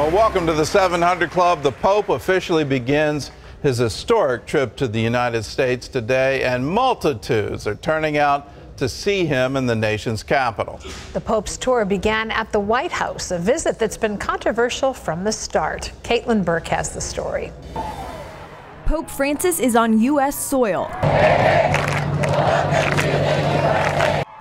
Well, welcome to the 700 Club. The Pope officially begins his historic trip to the United States today, and multitudes are turning out to see him in the nation's capital. The Pope's tour began at the White House, a visit that's been controversial from the start. Caitlin Burke has the story. Pope Francis is on U.S. soil.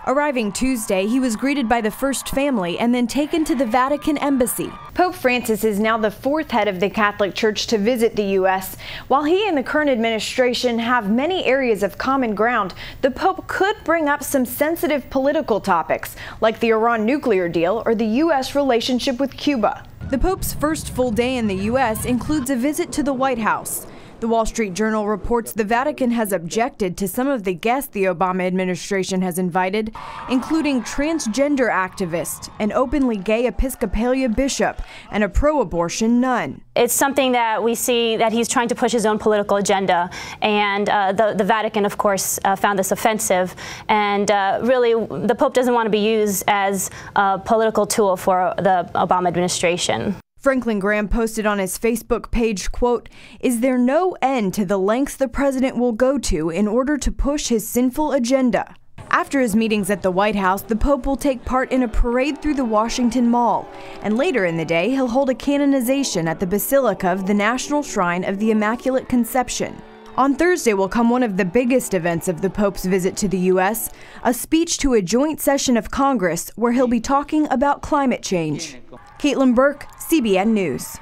Arriving Tuesday, he was greeted by the first family and then taken to the Vatican Embassy. Pope Francis is now the fourth head of the Catholic Church to visit the U.S. While he and the current administration have many areas of common ground, the Pope could bring up some sensitive political topics, like the Iran nuclear deal or the U.S. relationship with Cuba. The Pope's first full day in the U.S. includes a visit to the White House. The Wall Street Journal reports the Vatican has objected to some of the guests the Obama administration has invited, including transgender activist, an openly gay Episcopalian bishop, and a pro abortion nun. It's something that we see that he's trying to push his own political agenda. And uh, the, the Vatican, of course, uh, found this offensive. And uh, really, the Pope doesn't want to be used as a political tool for the Obama administration. Franklin Graham posted on his Facebook page, quote, Is there no end to the lengths the president will go to in order to push his sinful agenda? After his meetings at the White House, the Pope will take part in a parade through the Washington Mall, and later in the day, he'll hold a canonization at the Basilica of the National Shrine of the Immaculate Conception. On Thursday will come one of the biggest events of the Pope's visit to the U.S. a speech to a joint session of Congress where he'll be talking about climate change. Caitlin Burke, CBN News.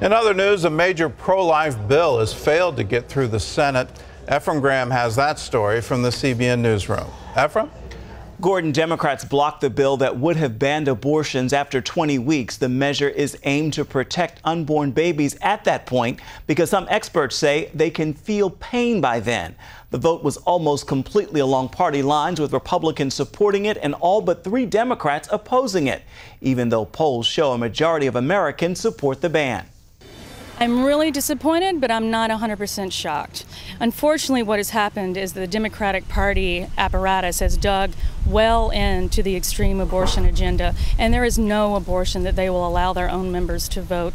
In other news, a major pro life bill has failed to get through the Senate. Efrem Graham has that story from the CBN Newsroom. Efrem? Gordon, Democrats blocked the bill that would have banned abortions after 20 weeks. The measure is aimed to protect unborn babies at that point because some experts say they can feel pain by then. The vote was almost completely along party lines, with Republicans supporting it and all but three Democrats opposing it, even though polls show a majority of Americans support the ban. I'm really disappointed, but I'm not 100% shocked. Unfortunately, what has happened is the Democratic Party apparatus has dug well into the extreme abortion agenda, and there is no abortion that they will allow their own members to vote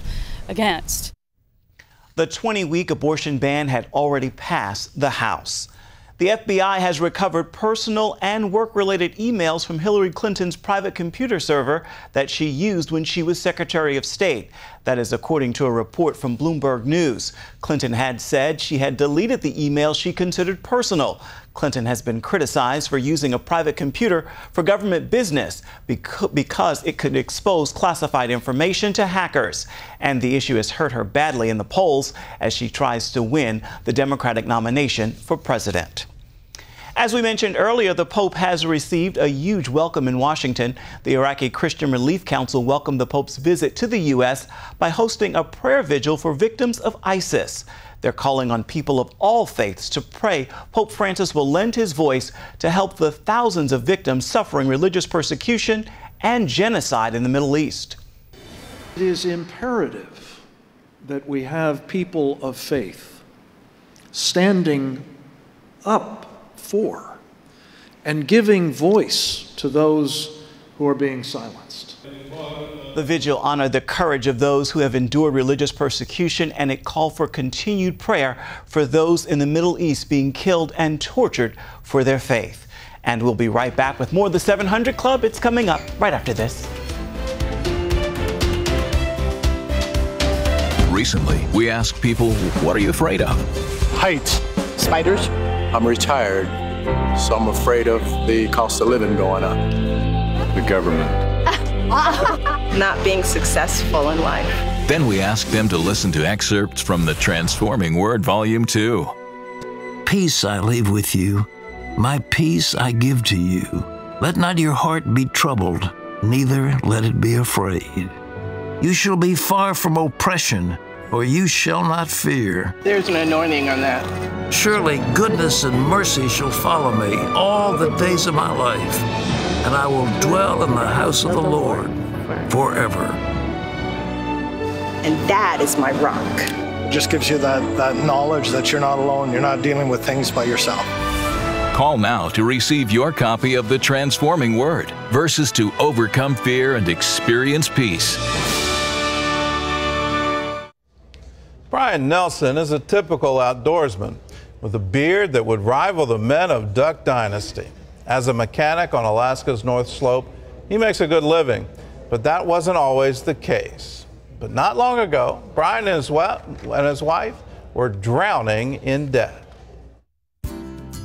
against. The 20 week abortion ban had already passed the House. The FBI has recovered personal and work related emails from Hillary Clinton's private computer server that she used when she was Secretary of State. That is according to a report from Bloomberg News. Clinton had said she had deleted the emails she considered personal. Clinton has been criticized for using a private computer for government business because it could expose classified information to hackers. And the issue has hurt her badly in the polls as she tries to win the Democratic nomination for president. As we mentioned earlier, the Pope has received a huge welcome in Washington. The Iraqi Christian Relief Council welcomed the Pope's visit to the U.S. by hosting a prayer vigil for victims of ISIS. They're calling on people of all faiths to pray Pope Francis will lend his voice to help the thousands of victims suffering religious persecution and genocide in the Middle East. It is imperative that we have people of faith standing up for and giving voice to those who are being silenced. The vigil honored the courage of those who have endured religious persecution and it called for continued prayer for those in the Middle East being killed and tortured for their faith. And we'll be right back with more of the 700 Club. It's coming up right after this. Recently, we asked people, what are you afraid of? Heights. Spiders. I'm retired, so I'm afraid of the cost of living going up. The government. Not being successful in life. Then we asked them to listen to excerpts from the Transforming Word Volume 2. Peace I leave with you, my peace I give to you. Let not your heart be troubled, neither let it be afraid. You shall be far from oppression or you shall not fear. There's an anointing on that. Surely goodness and mercy shall follow me all the days of my life, and I will dwell in the house of the Lord forever. And that is my rock. It Just gives you that, that knowledge that you're not alone, you're not dealing with things by yourself. Call now to receive your copy of The Transforming Word Verses to Overcome Fear and Experience Peace. Brian Nelson is a typical outdoorsman with a beard that would rival the men of Duck Dynasty. As a mechanic on Alaska's North Slope, he makes a good living, but that wasn't always the case. But not long ago, Brian and his, and his wife were drowning in debt.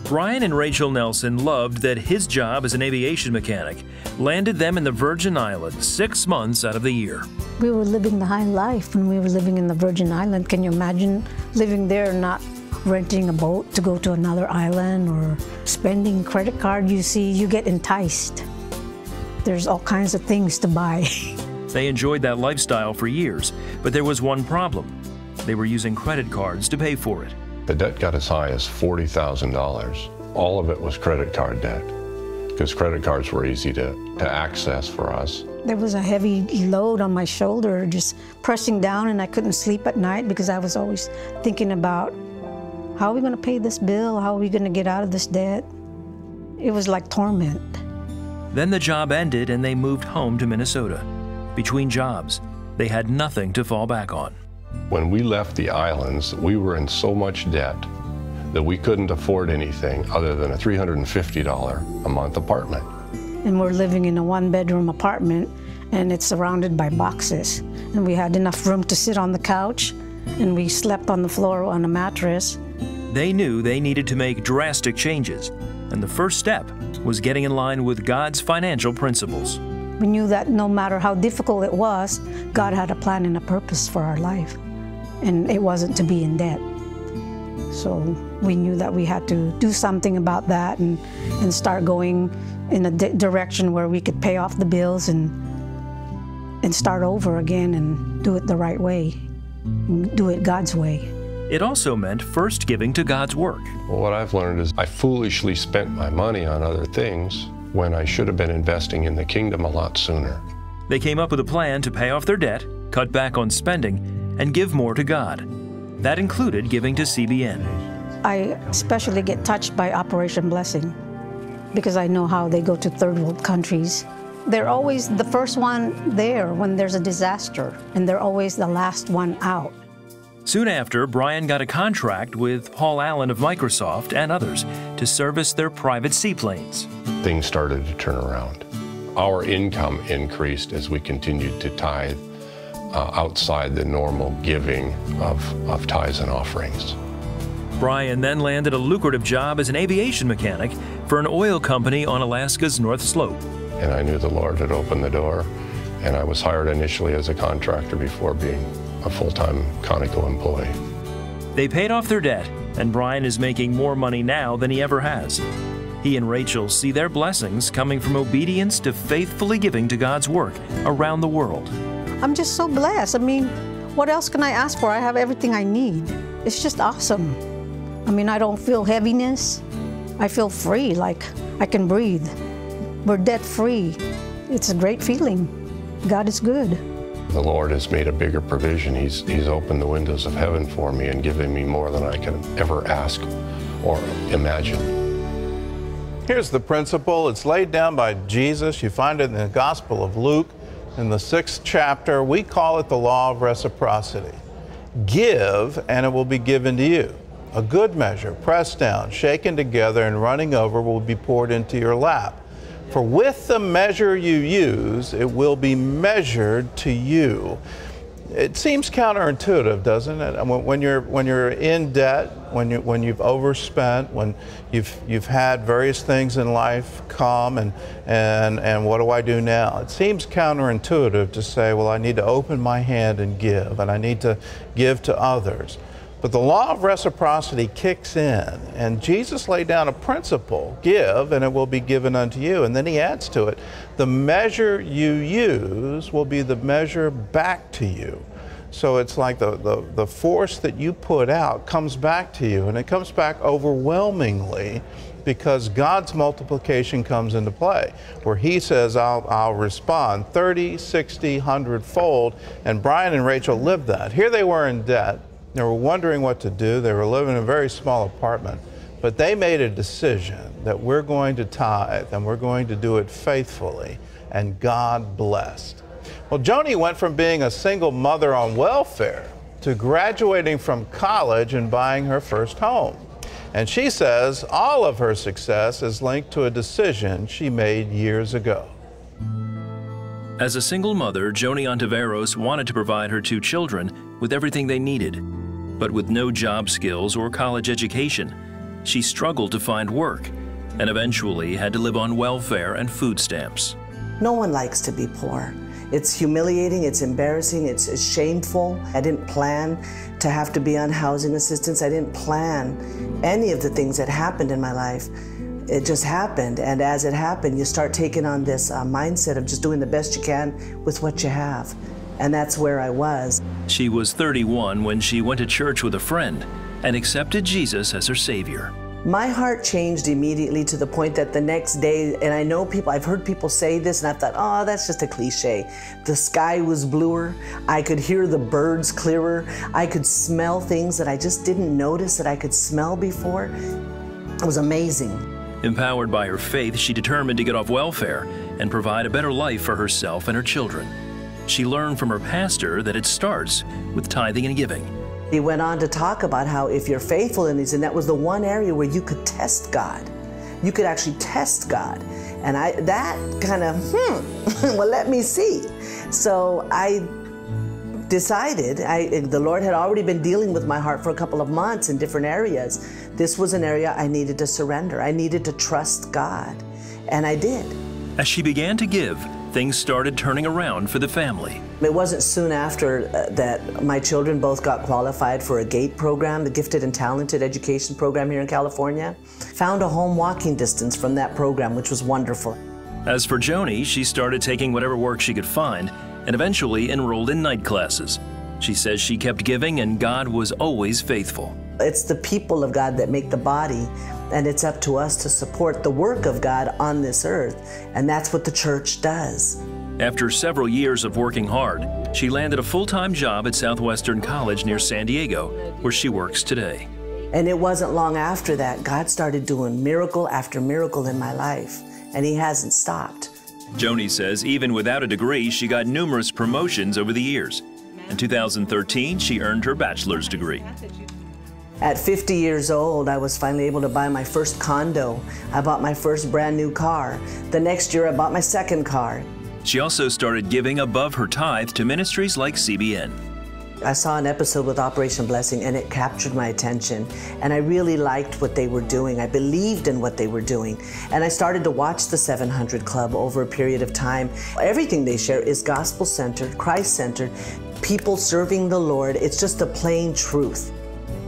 Brian and Rachel Nelson loved that his job as an aviation mechanic landed them in the Virgin Islands six months out of the year. We were living the high life when we were living in the Virgin Islands. Can you imagine living there and not renting a boat to go to another island or spending credit card? You see, you get enticed. There's all kinds of things to buy. they enjoyed that lifestyle for years, but there was one problem. They were using credit cards to pay for it. The debt got as high as $40,000. All of it was credit card debt because credit cards were easy to, to access for us. There was a heavy load on my shoulder, just pressing down, and I couldn't sleep at night because I was always thinking about how are we going to pay this bill? How are we going to get out of this debt? It was like torment. Then the job ended and they moved home to Minnesota. Between jobs, they had nothing to fall back on. When we left the islands, we were in so much debt that we couldn't afford anything other than a $350 a month apartment. And we're living in a one bedroom apartment and it's surrounded by boxes. And we had enough room to sit on the couch and we slept on the floor on a mattress. They knew they needed to make drastic changes, and the first step was getting in line with God's financial principles. We knew that no matter how difficult it was, God had a plan and a purpose for our life and it wasn't to be in debt. So we knew that we had to do something about that and, and start going in a direction where we could pay off the bills and, and start over again and do it the right way, do it God's way. It also meant first giving to God's work. Well, what I've learned is I foolishly spent my money on other things when I should have been investing in the kingdom a lot sooner. They came up with a plan to pay off their debt, cut back on spending, and give more to God. That included giving to CBN. I especially get touched by Operation Blessing because I know how they go to third world countries. They're always the first one there when there's a disaster, and they're always the last one out. Soon after, Brian got a contract with Paul Allen of Microsoft and others to service their private seaplanes. Things started to turn around. Our income increased as we continued to tithe uh, outside the normal giving of, of tithes and offerings. Brian then landed a lucrative job as an aviation mechanic for an oil company on Alaska's North Slope. And I knew the Lord had opened the door, and I was hired initially as a contractor before being a full-time Conoco employee. They paid off their debt, and Brian is making more money now than he ever has. He and Rachel see their blessings coming from obedience to faithfully giving to God's work around the world. I'm just so blessed. I mean, what else can I ask for? I have everything I need. It's just awesome. I mean, I don't feel heaviness. I feel free, like I can breathe. We're debt free. It's a great feeling. God is good. The Lord has made a bigger provision. He's, he's opened the windows of heaven for me and given me more than I can ever ask or imagine. Here's the principle. It's laid down by Jesus. You find it in the Gospel of Luke in the sixth chapter. We call it the law of reciprocity. Give, and it will be given to you. A good measure, pressed down, shaken together, and running over, will be poured into your lap. For with the measure you use, it will be measured to you. It seems counterintuitive, doesn't it? When you're when you're in debt, when you when you've overspent, when you've you've had various things in life come and and and what do I do now? It seems counterintuitive to say, well, I need to open my hand and give, and I need to give to others. But the law of reciprocity kicks in, and Jesus laid down a principle give, and it will be given unto you. And then he adds to it the measure you use will be the measure back to you. So it's like the, the, the force that you put out comes back to you, and it comes back overwhelmingly because God's multiplication comes into play, where He says, I'll, I'll respond 30, 60, 100 fold. And Brian and Rachel lived that. Here they were in debt they were wondering what to do. They were living in a very small apartment. But they made a decision that we're going to tithe and we're going to do it faithfully. And God blessed. Well, Joni went from being a single mother on welfare to graduating from college and buying her first home. And she says all of her success is linked to a decision she made years ago. As a single mother, Joni Ontiveros wanted to provide her two children with everything they needed. But with no job skills or college education, she struggled to find work and eventually had to live on welfare and food stamps. No one likes to be poor. It's humiliating, it's embarrassing, it's, shameful. I didn't plan to have to be on housing assistance. I didn't plan any of the things that happened in my life it just happened. And as it happened, you start taking on this uh, mindset of just doing the best you can with what you have. And that's where I was. She was 31 when she went to church with a friend and accepted Jesus as her Savior. My heart changed immediately to the point that the next day, and I know people, I've heard people say this, and I thought, oh, that's just a cliche. The sky was bluer. I could hear the birds clearer. I could smell things that I just didn't notice that I could smell before. It was amazing. Empowered by her faith, she determined to get off welfare and provide a better life for herself and her children. She learned from her pastor that it starts with tithing and giving. He went on to talk about how if you're faithful in these, and that was the one area where you could test God. You could actually test God. And I that kind of, hmm, well, let me see. So I decided, I, the Lord had already been dealing with my heart for a couple of months in different areas. This was an area I needed to surrender. I needed to trust God, and I did. As she began to give, things started turning around for the family. It wasn't soon after uh, that my children both got qualified for a GATE program, the Gifted and Talented Education Program here in California. Found a home walking distance from that program, which was wonderful. As for Joni, she started taking whatever work she could find and eventually enrolled in night classes. She says she kept giving and God was always faithful. It's the people of God that make the body, and it's up to us to support the work of God on this earth, and that's what the church does. After several years of working hard, she landed a full time job at Southwestern College near San Diego, where she works today. And it wasn't long after that, God started doing miracle after miracle in my life, and He hasn't stopped. Joni says even without a degree, she got numerous promotions over the years. In 2013, she earned her bachelor's degree. At 50 years old, I was finally able to buy my first condo. I bought my first brand new car. The next year, I bought my second car. She also started giving above her tithe to ministries like CBN. I saw an episode with Operation Blessing and it captured my attention. And I really liked what they were doing. I believed in what they were doing. And I started to watch the 700 Club over a period of time. Everything they share is gospel centered, Christ centered, people serving the Lord. It's just a plain truth.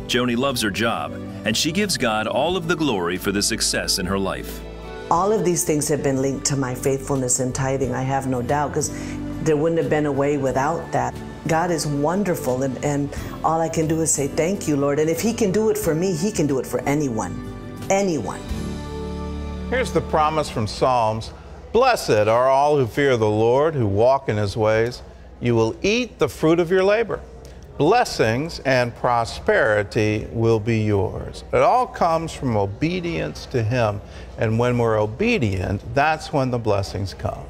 Joni loves her job, and she gives God all of the glory for the success in her life. All of these things have been linked to my faithfulness and tithing, I have no doubt, because there wouldn't have been a way without that. God is wonderful, and, and all I can do is say, Thank you, Lord. And if He can do it for me, He can do it for anyone. Anyone. Here's the promise from Psalms Blessed are all who fear the Lord, who walk in His ways. You will eat the fruit of your labor. Blessings and prosperity will be yours. It all comes from obedience to Him. And when we're obedient, that's when the blessings come.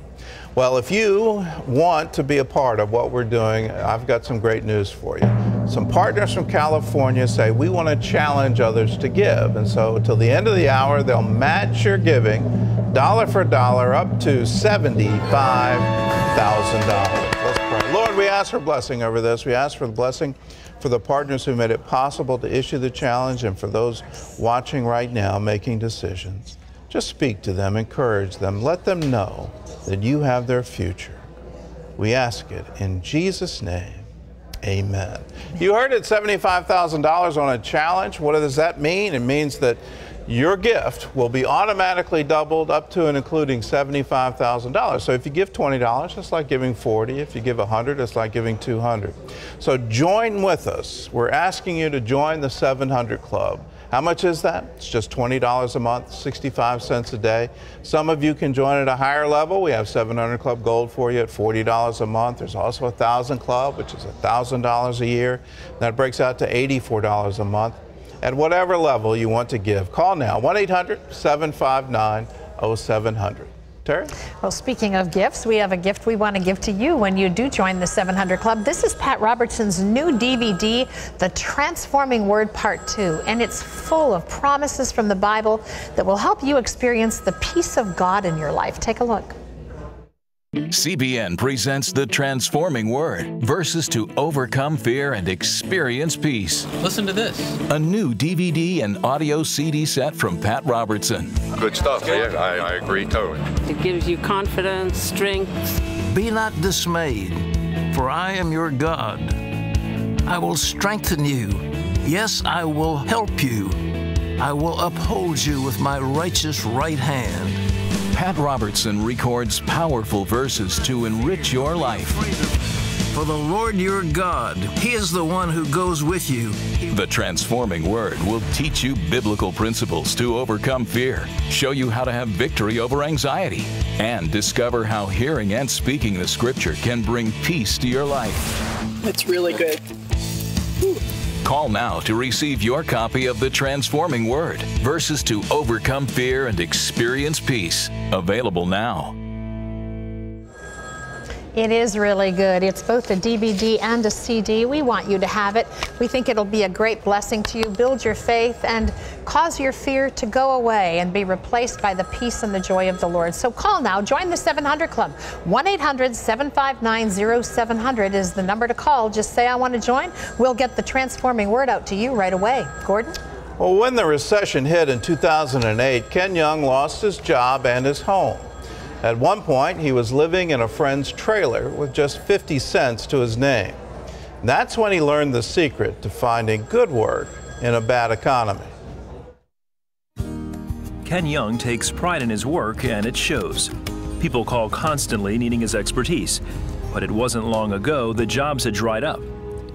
Well, if you want to be a part of what we're doing, I've got some great news for you. Some partners from California say we want to challenge others to give. And so, till the end of the hour, they'll match your giving dollar for dollar up to $75,000. Ask for blessing over this. We ask for the blessing for the partners who made it possible to issue the challenge and for those watching right now making decisions. Just speak to them, encourage them, let them know that you have their future. We ask it in Jesus' name. Amen. You heard it $75,000 on a challenge. What does that mean? It means that your gift will be automatically doubled up to and including $75,000. So if you give $20, it's like giving 40. If you give 100, it's like giving 200. So join with us. We're asking you to join the 700 Club. How much is that? It's just $20 a month, 65 cents a day. Some of you can join at a higher level. We have 700 Club Gold for you at $40 a month. There's also a 1000 Club, which is $1,000 a year. That breaks out to $84 a month. At whatever level you want to give, call now 1 800 759 0700. Terry? Well, speaking of gifts, we have a gift we want to give to you when you do join the 700 Club. This is Pat Robertson's new DVD, The Transforming Word Part 2, and it's full of promises from the Bible that will help you experience the peace of God in your life. Take a look. CBN presents the transforming word verses to overcome fear and experience peace. Listen to this. A new DVD and audio CD set from Pat Robertson. Good stuff. Yeah, I, I agree totally. It gives you confidence, strength. Be not dismayed, for I am your God. I will strengthen you. Yes, I will help you. I will uphold you with my righteous right hand. Pat Robertson records powerful verses to enrich your life. For the Lord your God, He is the one who goes with you. The Transforming Word will teach you biblical principles to overcome fear, show you how to have victory over anxiety, and discover how hearing and speaking the Scripture can bring peace to your life. It's really good. Call now to receive your copy of The Transforming Word Verses to Overcome Fear and Experience Peace. Available now. It is really good. It's both a DVD and a CD. We want you to have it. We think it'll be a great blessing to you, build your faith, and cause your fear to go away and be replaced by the peace and the joy of the Lord. So call now. Join the 700 Club. 1 800 759 0700 is the number to call. Just say, I want to join. We'll get the transforming word out to you right away. Gordon? Well, when the recession hit in 2008, Ken Young lost his job and his home. At one point, he was living in a friend's trailer with just 50 cents to his name. That's when he learned the secret to finding good work in a bad economy. Ken Young takes pride in his work, and it shows. People call constantly needing his expertise, but it wasn't long ago the jobs had dried up,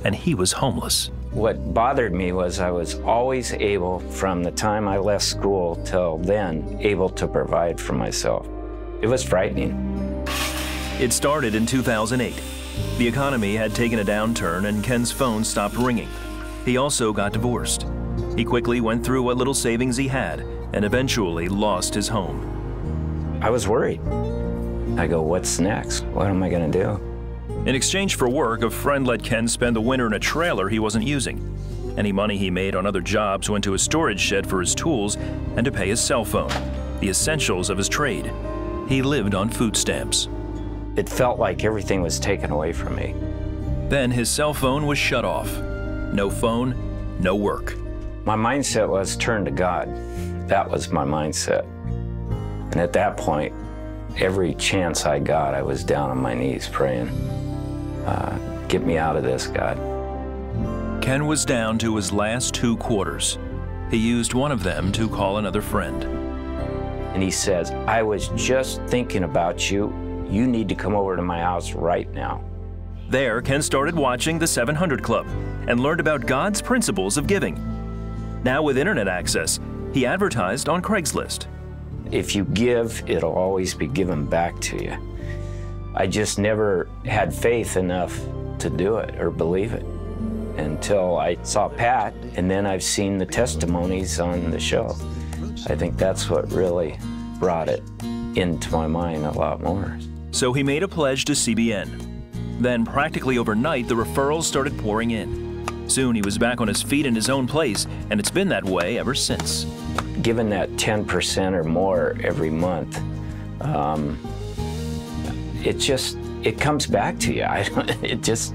and he was homeless. What bothered me was I was always able, from the time I left school till then, able to provide for myself. It was frightening. It started in 2008. The economy had taken a downturn and Ken's phone stopped ringing. He also got divorced. He quickly went through what little savings he had and eventually lost his home. I was worried. I go, what's next? What am I going to do? In exchange for work, a friend let Ken spend the winter in a trailer he wasn't using. Any money he made on other jobs went to a storage shed for his tools and to pay his cell phone, the essentials of his trade. He lived on food stamps. It felt like everything was taken away from me. Then his cell phone was shut off. No phone, no work. My mindset was turn to God. That was my mindset. And at that point, every chance I got, I was down on my knees praying, uh, Get me out of this, God. Ken was down to his last two quarters. He used one of them to call another friend. And he says, I was just thinking about you. You need to come over to my house right now. There, Ken started watching the 700 Club and learned about God's principles of giving. Now, with internet access, he advertised on Craigslist. If you give, it'll always be given back to you. I just never had faith enough to do it or believe it until I saw Pat, and then I've seen the testimonies on the show. I think that's what really brought it into my mind a lot more. So he made a pledge to CBN. Then, practically overnight, the referrals started pouring in. Soon he was back on his feet in his own place, and it's been that way ever since. Given that 10% or more every month, um, it just it comes back to you. I it just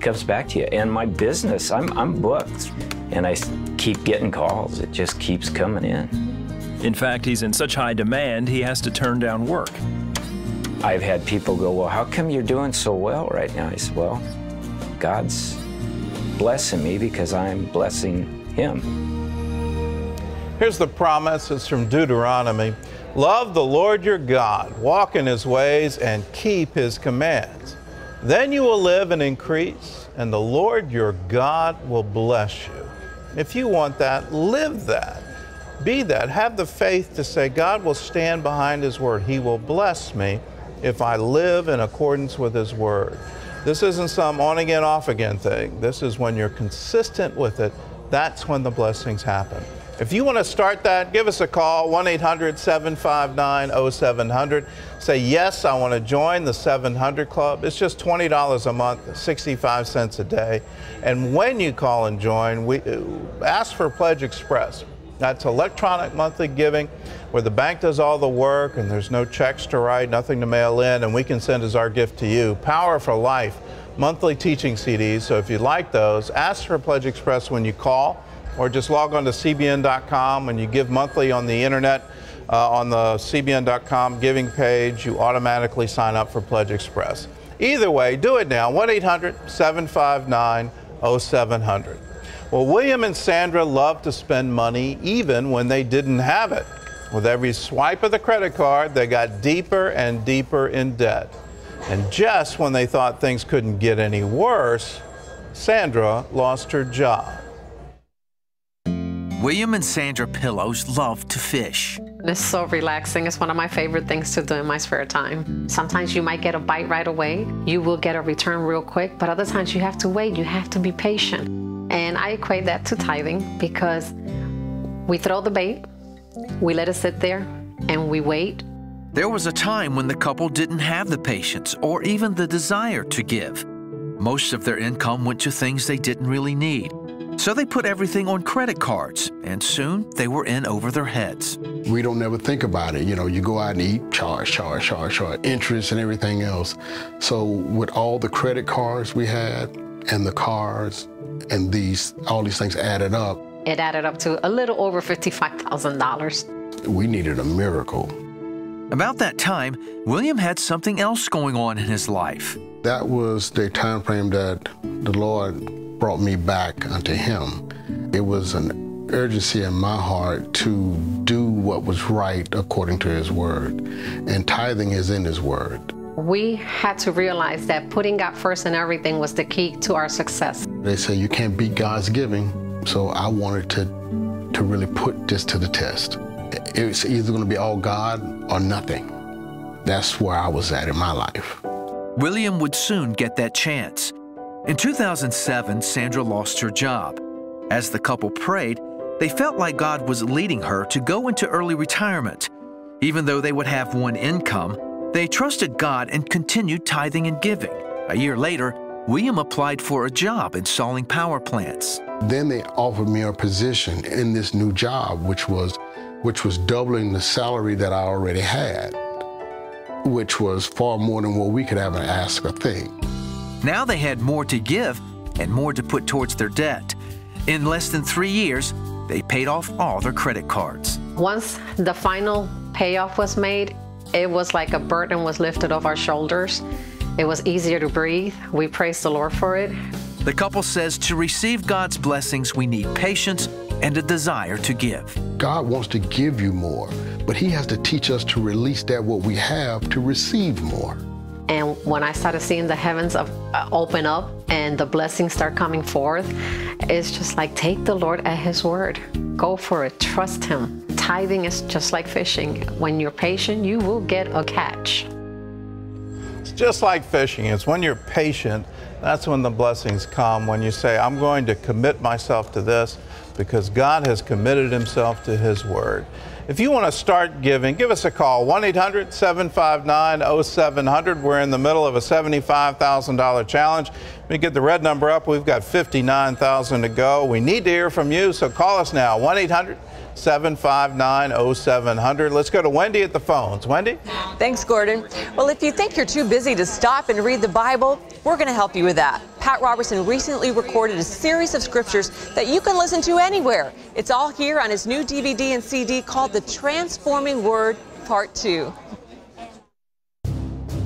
comes back to you. And my business, I'm, I'm booked, and I keep getting calls. It just keeps coming in. In fact, he's in such high demand, he has to turn down work. I've had people go, Well, how come you're doing so well right now? I said, Well, God's blessing me because I'm blessing Him. Here's the promise it's from Deuteronomy Love the Lord your God, walk in his ways, and keep his commands. Then you will live and increase, and the Lord your God will bless you. If you want that, live that. Be that. Have the faith to say, God will stand behind his word. He will bless me if I live in accordance with his word. This isn't some on again, off again thing. This is when you're consistent with it, that's when the blessings happen. If you want to start that, give us a call 1 800 759 0700. Say, Yes, I want to join the 700 Club. It's just $20 a month, 65 cents a day. And when you call and join, we uh, ask for Pledge Express. That's electronic monthly giving where the bank does all the work and there's no checks to write, nothing to mail in, and we can send as our gift to you. Power for Life monthly teaching CDs. So if you'd like those, ask for Pledge Express when you call or just log on to cbn.com and you give monthly on the internet. Uh, on the cbn.com giving page, you automatically sign up for Pledge Express. Either way, do it now 1 800 759 0700. Well, William and Sandra loved to spend money even when they didn't have it. With every swipe of the credit card, they got deeper and deeper in debt. And just when they thought things couldn't get any worse, Sandra lost her job. William and Sandra Pillows love to fish. It's so relaxing. It's one of my favorite things to do in my spare time. Sometimes you might get a bite right away. You will get a return real quick, but other times you have to wait. You have to be patient. And I equate that to tithing because we throw the bait, we let it sit there, and we wait. There was a time when the couple didn't have the patience or even the desire to give. Most of their income went to things they didn't really need. So they put everything on credit cards, and soon they were in over their heads. We don't never think about it. You know, you go out and eat, charge, charge, charge, charge, interest and everything else. So with all the credit cards we had and the cars and these, all these things added up. It added up to a little over $55,000. We needed a miracle. About that time, William had something else going on in his life. That was the time frame that the Lord brought me back unto him. It was an urgency in my heart to do what was right according to his word. And tithing is in his word. We had to realize that putting God first in everything was the key to our success. They say you can't beat God's giving, so I wanted to, to really put this to the test. It's either going to be all God or nothing. That's where I was at in my life. William would soon get that chance. In 2007, Sandra lost her job. As the couple prayed, they felt like God was leading her to go into early retirement. Even though they would have one income, they trusted God and continued tithing and giving. A year later, William applied for a job installing power plants. Then they offered me a position in this new job, which was, which was doubling the salary that I already had, which was far more than what we could ever ask or think. Now they had more to give and more to put towards their debt. In less than three years, they paid off all their credit cards. Once the final payoff was made, it was like a burden was lifted off our shoulders. It was easier to breathe. We praise the Lord for it. The couple says to receive God's blessings, we need patience and a desire to give. God wants to give you more, but He has to teach us to release that what we have to receive more. And when I started seeing the heavens of, uh, open up and the blessings start coming forth, it's just like take the Lord at His word. Go for it. Trust Him. Tithing is just like fishing. When you're patient, you will get a catch. It's just like fishing. It's when you're patient, that's when the blessings come. When you say, I'm going to commit myself to this because God has committed Himself to His word. If you want to start giving, give us a call 1 800 759 0700. We're in the middle of a $75,000 challenge. We get the red number up. We've got 59,000 to go. We need to hear from you, so call us now 1 800 759 0700. Let's go to Wendy at the phones. Wendy? Thanks, Gordon. Well, if you think you're too busy to stop and read the Bible, we're going to help you with that. Pat Robertson recently recorded a series of scriptures that you can listen to anywhere. It's all here on his new DVD and CD called The Transforming Word Part 2.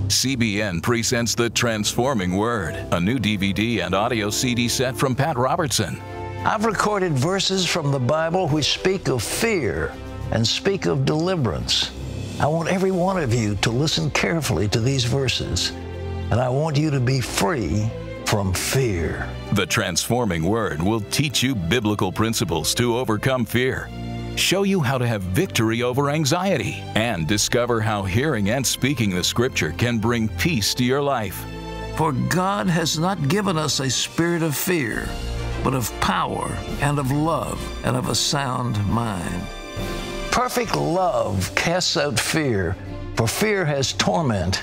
CBN presents The Transforming Word, a new DVD and audio CD set from Pat Robertson. I've recorded verses from the Bible which speak of fear and speak of deliverance. I want every one of you to listen carefully to these verses, and I want you to be free from fear. The Transforming Word will teach you biblical principles to overcome fear, show you how to have victory over anxiety, and discover how hearing and speaking the Scripture can bring peace to your life. For God has not given us a spirit of fear, but of power and of love and of a sound mind. Perfect love casts out fear, for fear has torment,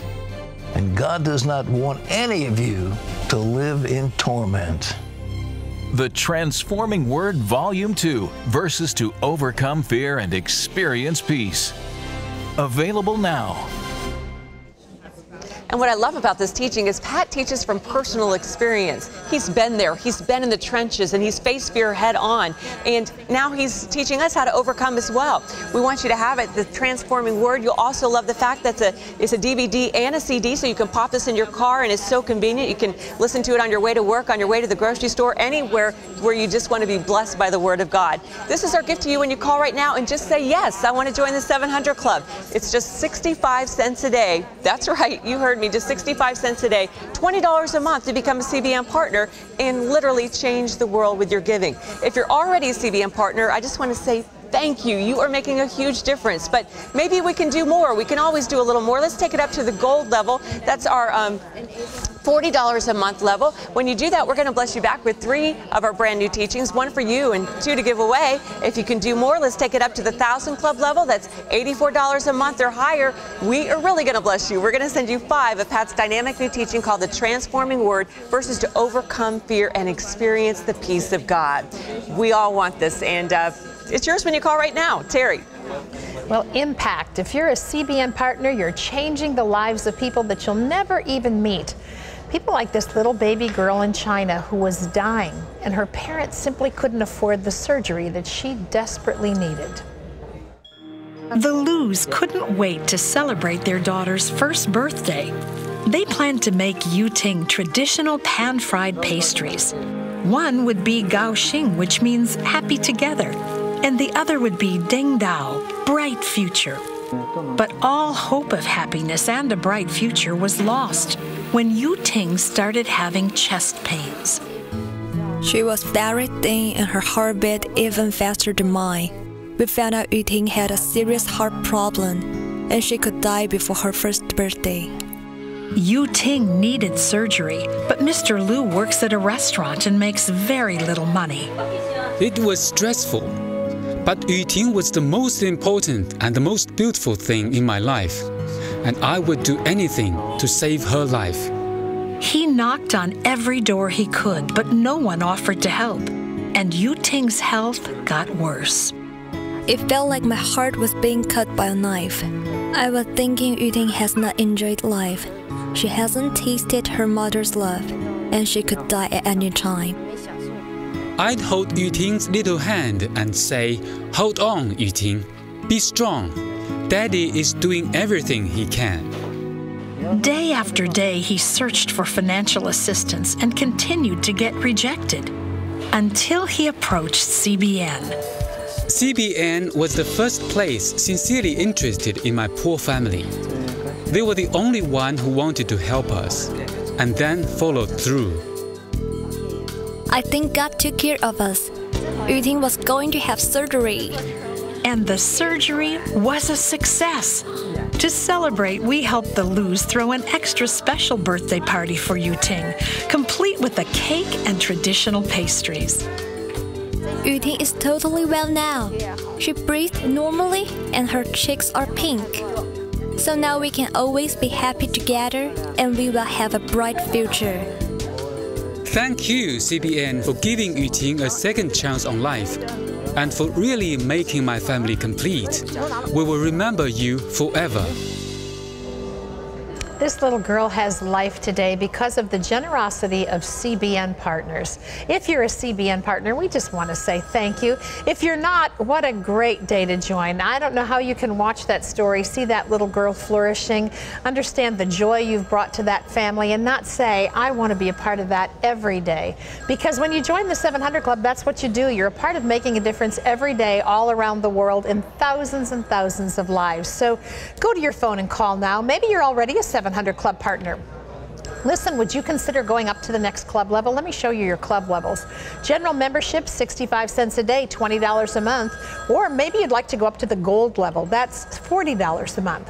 and God does not want any of you to live in torment. The Transforming Word, Volume 2 Verses to Overcome Fear and Experience Peace. Available now. And what I love about this teaching is Pat teaches from personal experience. He's been there, he's been in the trenches, and he's faced fear head on. And now he's teaching us how to overcome as well. We want you to have it, the transforming word. You'll also love the fact that it's a, it's a DVD and a CD, so you can pop this in your car, and it's so convenient. You can listen to it on your way to work, on your way to the grocery store, anywhere where you just want to be blessed by the word of God. This is our gift to you when you call right now and just say, Yes, I want to join the 700 Club. It's just 65 cents a day. That's right, you heard me, just 65 cents a day, $20 a month to become a CBN partner and literally change the world with your giving. If you're already a CBN partner, I just want to say thank you. You are making a huge difference. But maybe we can do more. We can always do a little more. Let's take it up to the gold level. That's our um, $40 a month level. When you do that, we're going to bless you back with three of our brand new teachings, one for you and two to give away. If you can do more, let's take it up to the 1000 Club level. That's $84 a month or higher. We are really going to bless you. We're going to send you five of Pat's dynamic new teaching called The Transforming Word verses to overcome fear and experience the peace of God. We all want this, and uh, it's yours when you call right now. Terry. Well, impact. If you're a CBN partner, you're changing the lives of people that you'll never even meet. People like this little baby girl in China who was dying, and her parents simply couldn't afford the surgery that she desperately needed. The Lus couldn't wait to celebrate their daughter's first birthday. They planned to make Yuting traditional pan fried pastries. One would be Gao Xing, which means happy together, and the other would be Deng Dao, bright future. But all hope of happiness and a bright future was lost when Yu Ting started having chest pains. She was very thin and her heartbeat even faster than mine. We found out Yu Ting had a serious heart problem and she could die before her first birthday. Yu Ting needed surgery, but Mr. Lu works at a restaurant and makes very little money. It was stressful, but Yu Ting was the most important and the most beautiful thing in my life and I would do anything to save her life. He knocked on every door he could, but no one offered to help, and Yu Ting's health got worse. It felt like my heart was being cut by a knife. I was thinking Yu Ting has not enjoyed life. She hasn't tasted her mother's love, and she could die at any time. I'd hold Yu Ting's little hand and say, Hold on, Yu Ting. Be strong. Daddy is doing everything he can. Day after day, he searched for financial assistance and continued to get rejected until he approached CBN. CBN was the first place sincerely interested in my poor family. They were the only one who wanted to help us and then followed through. I think God took care of us. Yuting was going to have surgery and the surgery was a success. To celebrate, we helped the Lus throw an extra special birthday party for Yuting, complete with a cake and traditional pastries. Yuting is totally well now. She breathes normally and her cheeks are pink. So now we can always be happy together and we will have a bright future. Thank you, CBN, for giving Yu Ting a second chance on life and for really making my family complete. We will remember you forever. This little girl has life today because of the generosity of CBN partners. If you're a CBN partner, we just want to say thank you. If you're not, what a great day to join. I don't know how you can watch that story, see that little girl flourishing, understand the joy you've brought to that family, and not say, I want to be a part of that every day. Because when you join the 700 Club, that's what you do. You're a part of making a difference every day all around the world in thousands and thousands of lives. So go to your phone and call now. Maybe you're already a 700 700 Club partner. Listen, would you consider going up to the next club level? Let me show you your club levels. General membership, 65 cents a day, $20 a month. Or maybe you'd like to go up to the gold level. That's $40 a month.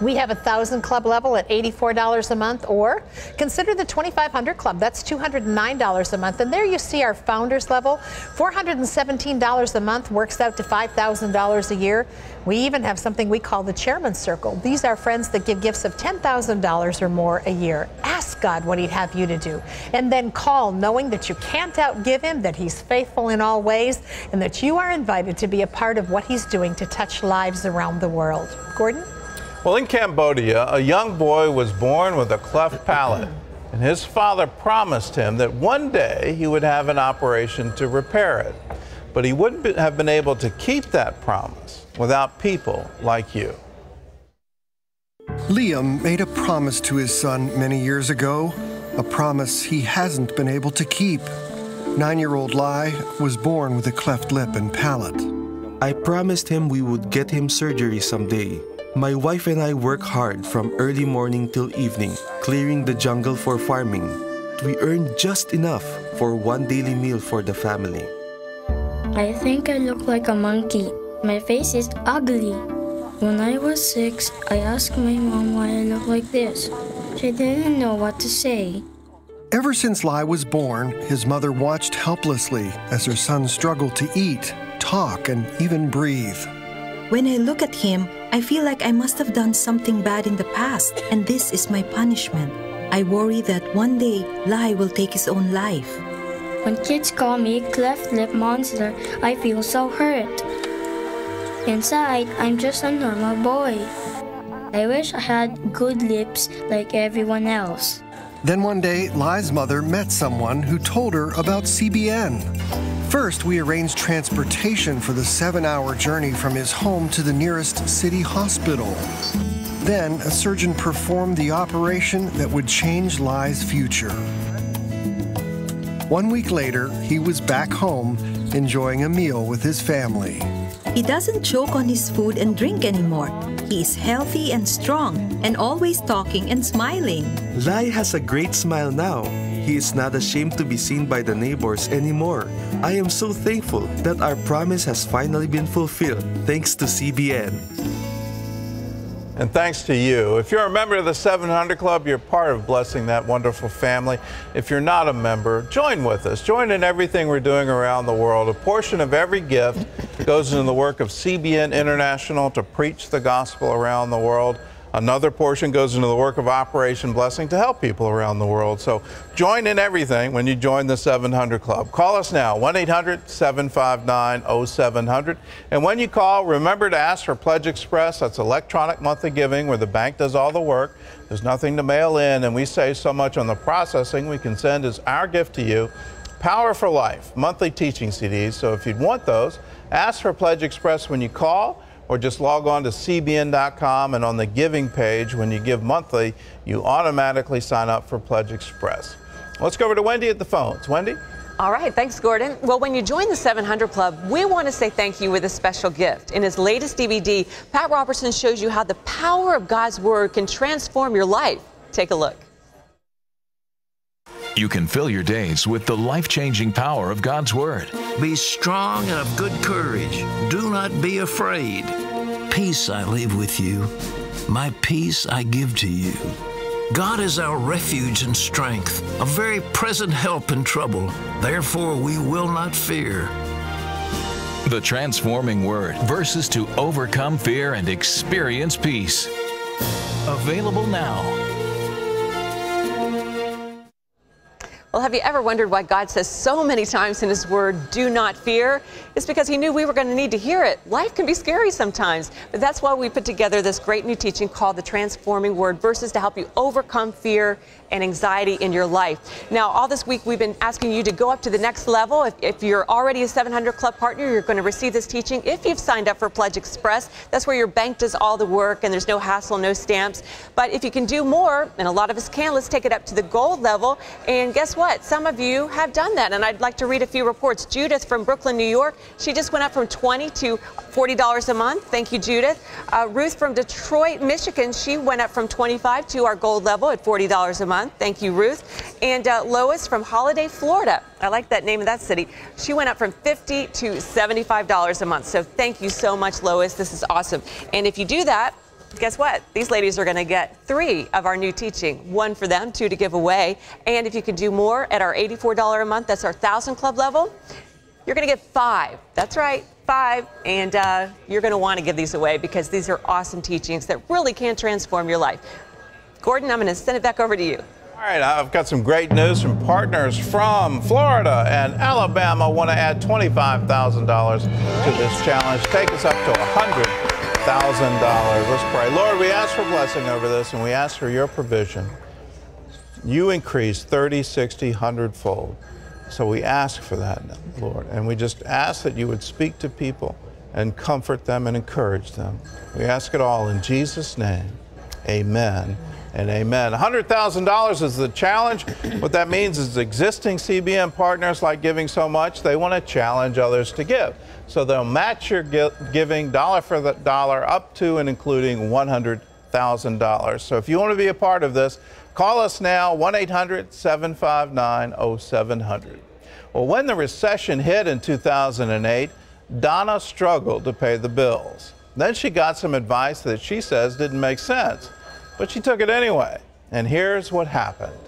We have a 1,000 Club level at $84 a month, or consider the 2,500 Club. That's $209 a month. And there you see our Founders level, $417 a month, works out to $5,000 a year. We even have something we call the Chairman's Circle. These are friends that give gifts of $10,000 or more a year. Ask God what He'd have you to do, and then call knowing that you can't outgive Him, that He's faithful in all ways, and that you are invited to be a part of what He's doing to touch lives around the world. Gordon? Well, in Cambodia, a young boy was born with a cleft palate, and his father promised him that one day he would have an operation to repair it. But he wouldn't be, have been able to keep that promise without people like you. Liam made a promise to his son many years ago, a promise he hasn't been able to keep. Nine year old Lai was born with a cleft lip and palate. I promised him we would get him surgery someday. My wife and I work hard from early morning till evening, clearing the jungle for farming. We earn just enough for one daily meal for the family. I think I look like a monkey. My face is ugly. When I was six, I asked my mom why I look like this. She didn't know what to say. Ever since Lai was born, his mother watched helplessly as her son struggled to eat, talk, and even breathe. When I look at him, I feel like I must have done something bad in the past, and this is my punishment. I worry that one day Lai will take his own life. When kids call me cleft lip monster, I feel so hurt. Inside, I'm just a normal boy. I wish I had good lips like everyone else. Then one day, Lai's mother met someone who told her about CBN. First, we arranged transportation for the seven hour journey from his home to the nearest city hospital. Then, a surgeon performed the operation that would change Lai's future. One week later, he was back home enjoying a meal with his family. He doesn't choke on his food and drink anymore. He is healthy and strong and always talking and smiling. Lai has a great smile now. He is not ashamed to be seen by the neighbors anymore. I am so thankful that our promise has finally been fulfilled thanks to CBN. And thanks to you. If you're a member of the 700 Club, you're part of blessing that wonderful family. If you're not a member, join with us. Join in everything we're doing around the world. A portion of every gift goes into the work of CBN International to preach the gospel around the world. Another portion goes into the work of Operation Blessing to help people around the world. So join in everything when you join the 700 Club. Call us now, 1 800 759 0700. And when you call, remember to ask for Pledge Express. That's electronic monthly giving where the bank does all the work. There's nothing to mail in, and we save so much on the processing we can send as our gift to you. Power for Life, monthly teaching CDs. So if you'd want those, ask for Pledge Express when you call or just log on to cbn.com and on the giving page, when you give monthly, you automatically sign up for Pledge Express. Let's go over to Wendy at the phones. Wendy? All right, thanks, Gordon. Well, when you join the 700 Club, we want to say thank you with a special gift. In his latest DVD, Pat Robertson shows you how the power of God's Word can transform your life. Take a look. You can fill your days with the life changing power of God's Word. Be strong and of good courage. Do not be afraid. Peace I leave with you, my peace I give to you. God is our refuge and strength, a very present help in trouble. Therefore, we will not fear. The Transforming Word Verses to Overcome Fear and Experience Peace. Available now. Well, have you ever wondered why God says so many times in His Word, do not fear? It's because He knew we were going to need to hear it. Life can be scary sometimes, but that's why we put together this great new teaching called the Transforming Word Verses to help you overcome fear and anxiety in your life. Now, all this week we've been asking you to go up to the next level. If, if you're already a 700 Club partner, you're going to receive this teaching. If you've signed up for Pledge Express, that's where your bank does all the work and there's no hassle, no stamps. But if you can do more, and a lot of us can, let's take it up to the gold level. And guess what? Some of you have done that, and I'd like to read a few reports. Judith from Brooklyn, New York, she just went up from 20 to $40 a month. Thank you, Judith. Uh, Ruth from Detroit, Michigan, she went up from 25 to our gold level at $40 a month. Thank you, Ruth. And uh, Lois from Holiday, Florida. I like that name of that city. She went up from 50 to $75 a month. So thank you so much, Lois. This is awesome. And if you do that, guess what? These ladies are going to get three of our new teaching. One for them, two to give away. And if you can do more at our $84 a month, that's our 1000 Club level, you're going to get five. That's right, five. And uh, you're going to want to give these away because these are awesome teachings that really can transform your life. Gordon, I'm going to send it back over to you. All right, I've got some great news from partners from Florida and Alabama. Want to add $25,000 to this challenge. Take us up to $100,000. Let's pray. Lord, we ask for blessing over this and we ask for your provision. You increase 30, 60, 100 fold. So we ask for that, Lord. And we just ask that you would speak to people and comfort them and encourage them. We ask it all in Jesus' name. Amen and amen. $100,000 is the challenge. What that means is existing CBN partners like Giving So Much, they want to challenge others to give. So they'll match your giving dollar for the dollar up to and including $100,000. So if you want to be a part of this, call us now 1 800 759 0700. Well, when the recession hit in 2008, Donna struggled to pay the bills. Then she got some advice that she says didn't make sense but she took it anyway. And here's what happened.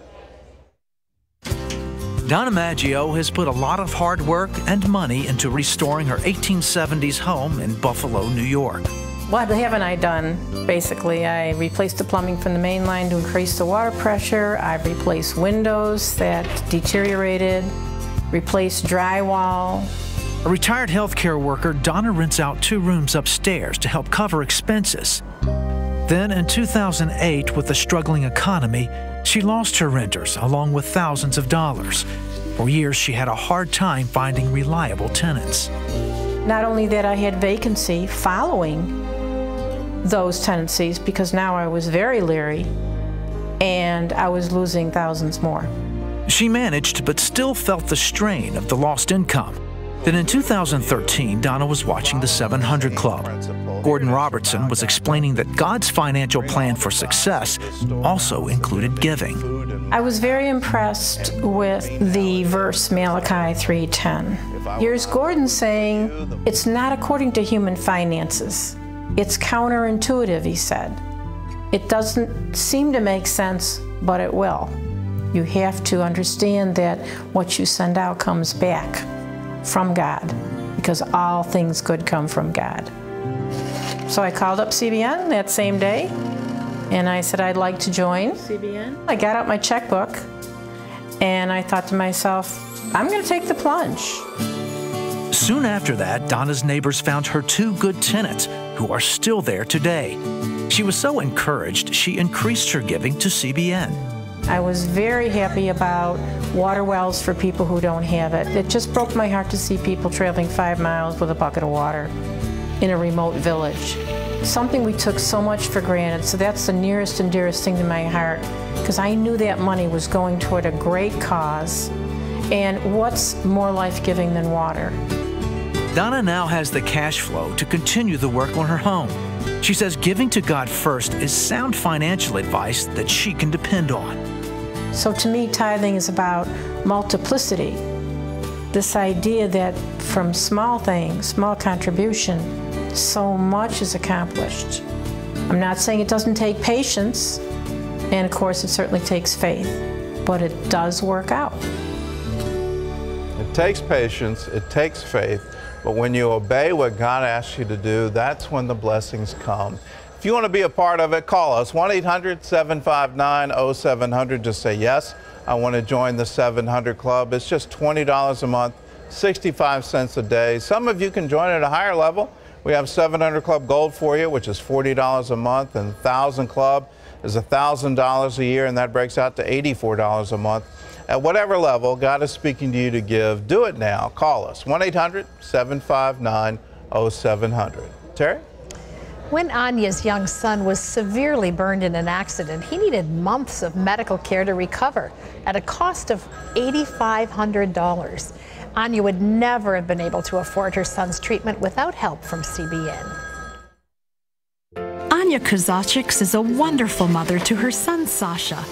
Donna Maggio has put a lot of hard work and money into restoring her 1870s home in Buffalo, New York. What haven't I done? Basically, I replaced the plumbing from the main line to increase the water pressure. I've replaced windows that deteriorated, replaced drywall. A retired healthcare worker, Donna rents out two rooms upstairs to help cover expenses. Then in 2008, with the struggling economy, she lost her renters along with thousands of dollars. For years, she had a hard time finding reliable tenants. Not only that, I had vacancy following those tenancies because now I was very leery and I was losing thousands more. She managed, but still felt the strain of the lost income. Then in 2013, Donna was watching the 700 Club. Gordon Robertson was explaining that God's financial plan for success also included giving. I was very impressed with the verse Malachi 3:10. Here's Gordon saying, "It's not according to human finances. It's counterintuitive," he said. It doesn't seem to make sense, but it will. You have to understand that what you send out comes back from God because all things good come from God. So I called up CBN that same day and I said I'd like to join. CBN? I got out my checkbook and I thought to myself, I'm going to take the plunge. Soon after that, Donna's neighbors found her two good tenants who are still there today. She was so encouraged, she increased her giving to CBN. I was very happy about water wells for people who don't have it. It just broke my heart to see people traveling five miles with a bucket of water in a remote village. Something we took so much for granted, so that's the nearest and dearest thing to my heart because I knew that money was going toward a great cause. And what's more life-giving than water? Donna now has the cash flow to continue the work on her home. She says giving to God first is sound financial advice that she can depend on. So to me, tithing is about multiplicity. This idea that from small things, small contribution, so much is accomplished. I'm not saying it doesn't take patience, and of course it certainly takes faith, but it does work out. It takes patience, it takes faith, but when you obey what God asks you to do, that's when the blessings come. If you want to be a part of it, call us 1 800 759 0700. Just say, Yes, I want to join the 700 Club. It's just $20 a month, 65 cents a day. Some of you can join at a higher level. We have 700 Club Gold for you, which is $40 a month, and 1000 Club is $1,000 a year, and that breaks out to $84 a month. At whatever level God is speaking to you to give, do it now. Call us 1 800 759 0700. Terry? When Anya's young son was severely burned in an accident, he needed months of medical care to recover at a cost of $8,500. Anya would never have been able to afford her son's treatment without help from CBN. Anya Kozaciks is a wonderful mother to her son Sasha.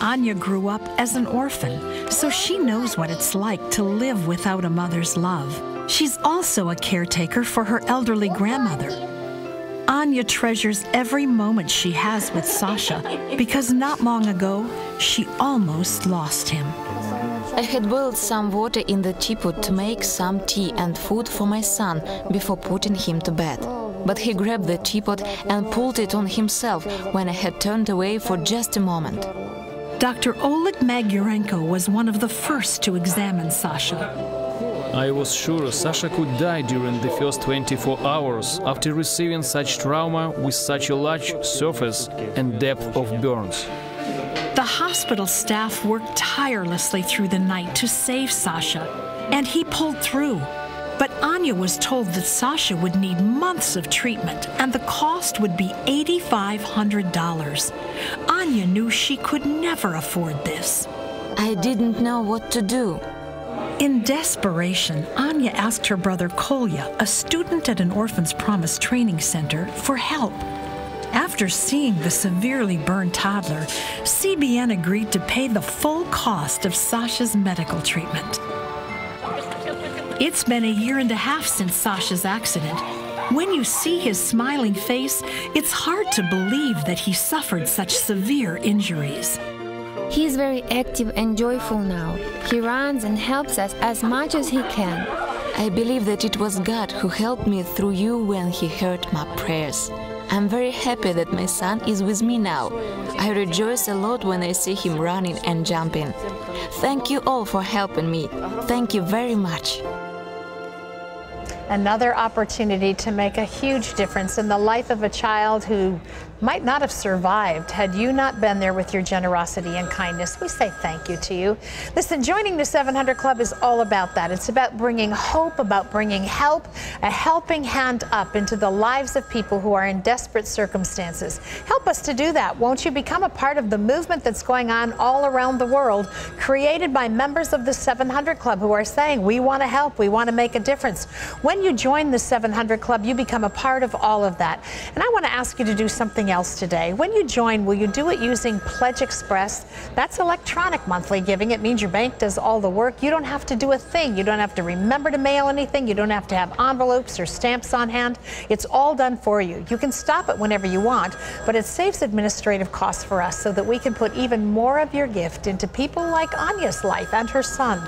Anya grew up as an orphan, so she knows what it's like to live without a mother's love. She's also a caretaker for her elderly grandmother. Anya treasures every moment she has with Sasha because not long ago she almost lost him. I had boiled some water in the teapot to make some tea and food for my son before putting him to bed. But he grabbed the teapot and pulled it on himself when I had turned away for just a moment. Dr. Oleg Magyurenko was one of the first to examine Sasha. I was sure Sasha could die during the first 24 hours after receiving such trauma with such a large surface and depth of burns. The hospital staff worked tirelessly through the night to save Sasha, and he pulled through. But Anya was told that Sasha would need months of treatment and the cost would be $8,500. Anya knew she could never afford this. I didn't know what to do. In desperation, Anya asked her brother Kolya, a student at an Orphan's Promise training center, for help. After seeing the severely burned toddler, CBN agreed to pay the full cost of Sasha's medical treatment. It's been a year and a half since Sasha's accident. When you see his smiling face, it's hard to believe that he suffered such severe injuries. He is very active and joyful now. He runs and helps us as much as he can. I believe that it was God who helped me through you when He heard my prayers. I'm very happy that my son is with me now. I rejoice a lot when I see him running and jumping. Thank you all for helping me. Thank you very much. Another opportunity to make a huge difference in the life of a child who might not have survived had you not been there with your generosity and kindness. We say thank you to you. Listen, joining the 700 Club is all about that. It's about bringing hope, about bringing help, a helping hand up into the lives of people who are in desperate circumstances. Help us to do that. Won't you become a part of the movement that's going on all around the world, created by members of the 700 Club who are saying, we want to help, we want to make a difference. When you join the 700 Club, you become a part of all of that. And I want to ask you to do something else today. When you join, will you do it using Pledge Express? That's electronic monthly giving. It means your bank does all the work. You don't have to do a thing. You don't have to remember to mail anything. You don't have to have envelopes or stamps on hand. It's all done for you. You can stop it whenever you want, but it saves administrative costs for us so that we can put even more of your gift into people like Anya's life and her son.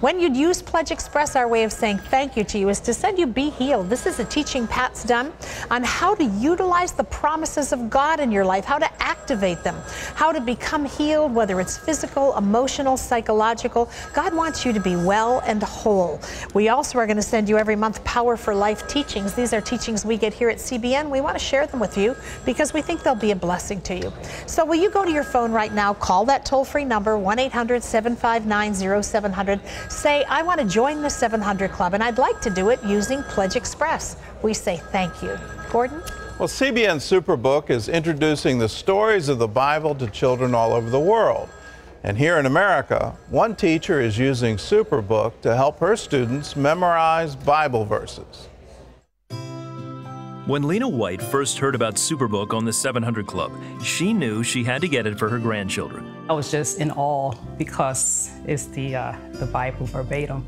When you'd use Pledge Express, our way of saying thank you to you is to send you Be Healed. This is a teaching Pat's done on how to utilize the promises of God in your life, how to activate them, how to become healed, whether it's physical, emotional, psychological. God wants you to be well and whole. We also are going to send you every month Power for Life teachings. These are teachings we get here at CBN. We want to share them with you because we think they'll be a blessing to you. So will you go to your phone right now, call that toll-free number 1-800-759-0700, say I want to join the 700 Club and I'd like to do it using Pledge Express. We say thank you. Gordon? Well, CBN Superbook is introducing the stories of the Bible to children all over the world. And here in America, one teacher is using Superbook to help her students memorize Bible verses. When Lena White first heard about Superbook on the 700 Club, she knew she had to get it for her grandchildren. I was just in awe because it's the, uh, the Bible verbatim,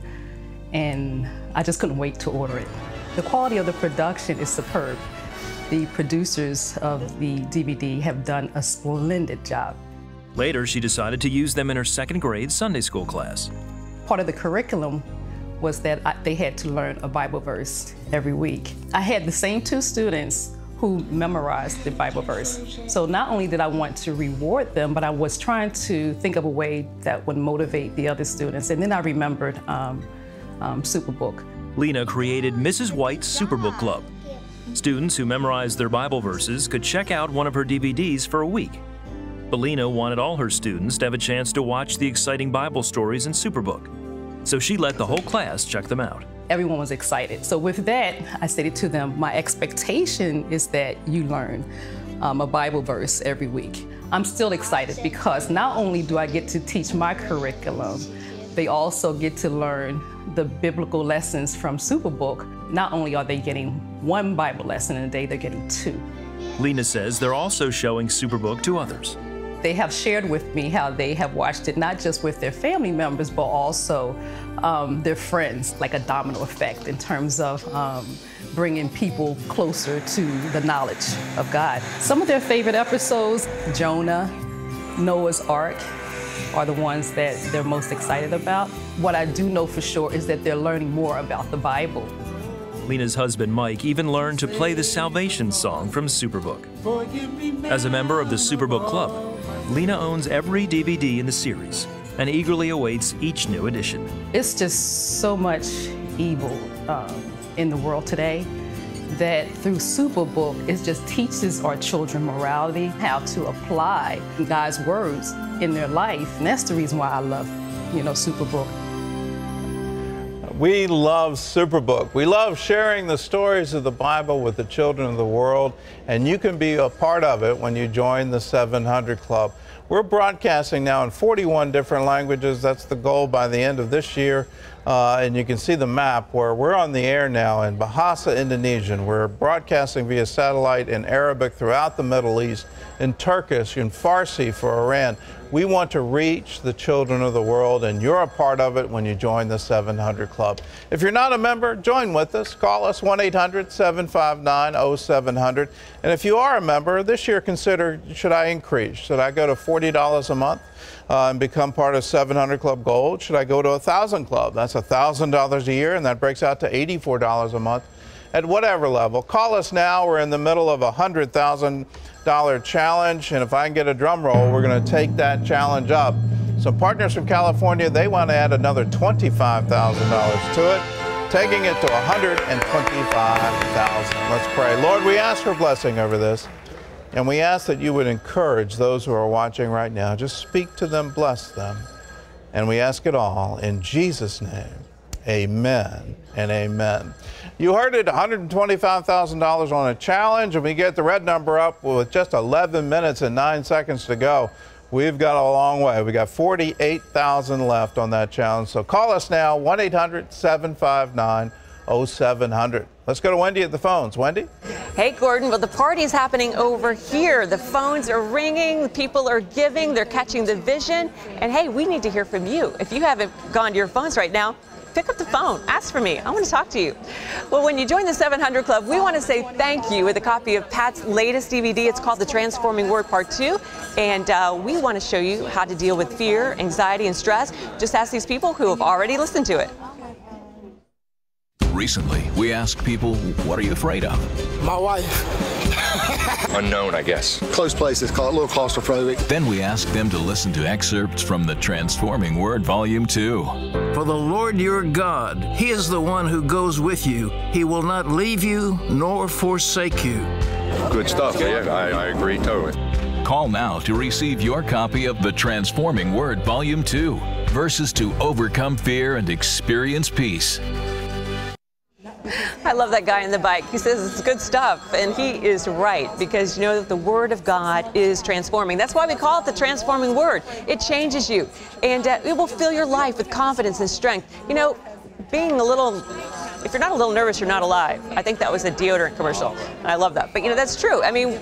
and I just couldn't wait to order it. The quality of the production is superb. The producers of the DVD have done a splendid job. Later, she decided to use them in her second grade Sunday school class. Part of the curriculum was that I, they had to learn a Bible verse every week. I had the same two students who memorized the Bible verse. So not only did I want to reward them, but I was trying to think of a way that would motivate the other students. And then I remembered um, um, Superbook. Lena created Mrs. White's Superbook Club. Students who memorized their Bible verses could check out one of her DVDs for a week. But Lena wanted all her students to have a chance to watch the exciting Bible stories in Superbook. So she let the whole class check them out. Everyone was excited. So with that, I stated to them, my expectation is that you learn um, a Bible verse every week. I'm still excited because not only do I get to teach my curriculum, they also get to learn the biblical lessons from Superbook. Not only are they getting one Bible lesson in a day, they're getting two. Lena says they're also showing Superbook to others. They have shared with me how they have watched it not just with their family members, but also um, their friends, like a domino effect in terms of um, bringing people closer to the knowledge of God. Some of their favorite episodes, Jonah, Noah's Ark, are the ones that they're most excited about. What I do know for sure is that they're learning more about the Bible. Lena's husband Mike even learned to play the salvation song from Superbook. As a member of the Superbook Club, Lena owns every DVD in the series and eagerly awaits each new edition. It's just so much evil um, in the world today that through Superbook, it just teaches our children morality, how to apply God's words in their life. And that's the reason why I love, you know, Superbook. We love Superbook. We love sharing the stories of the Bible with the children of the world, and you can be a part of it when you join the 700 Club. We're broadcasting now in 41 different languages. That's the goal by the end of this year. Uh, and you can see the map where we're on the air now in Bahasa, Indonesian. We're broadcasting via satellite in Arabic throughout the Middle East, in Turkish, in Farsi for Iran. We want to reach the children of the world, and you're a part of it when you join the 700 Club. If you're not a member, join with us. Call us 1 800 759 0700. And if you are a member, this year consider should I increase? Should I go to $40 a month? Uh, and become part of 700 Club Gold? Should I go to 1,000 Club? That's $1,000 a year, and that breaks out to $84 a month. At whatever level, call us now. We're in the middle of a $100,000 challenge, and if I can get a drum roll, we're going to take that challenge up. So, partners from California, they want to add another $25,000 to it, taking it to 125,000. Let's pray. Lord, we ask for blessing over this. And we ask that you would encourage those who are watching right now. Just speak to them, bless them. And we ask it all in Jesus' name. Amen and amen. You heard it $125,000 on a challenge, and we get the red number up with just 11 minutes and 9 seconds to go. We've got a long way. We got 48,000 left on that challenge. So call us now 1 800 759 0700. Let's go to Wendy at the phones. Wendy? Hey, Gordon. Well, the party's happening over here. The phones are ringing, people are giving, they're catching the vision. And hey, we need to hear from you. If you haven't gone to your phones right now, pick up the phone, ask for me. I want to talk to you. Well, when you join the 700 Club, we want to say thank you with a copy of Pat's latest DVD. It's called The Transforming Word Part 2. And uh, we want to show you how to deal with fear, anxiety, and stress. Just ask these people who have already listened to it. Recently, we asked people, what are you afraid of? My wife. Unknown, I guess. Close places, call a little claustrophobic. Then we asked them to listen to excerpts from the Transforming Word Volume 2. For the Lord your God, He is the one who goes with you. He will not leave you nor forsake you. Good stuff. Yeah, I, I agree totally. Call now to receive your copy of The Transforming Word Volume 2 Verses to Overcome Fear and Experience Peace. I love that guy on the bike. He says it's good stuff, and he is right because you know that the Word of God is transforming. That's why we call it the transforming Word. It changes you, and uh, it will fill your life with confidence and strength. You know, being a little if you're not a little nervous, you're not alive. I think that was a deodorant commercial. I love that. But you know, that's true. I mean,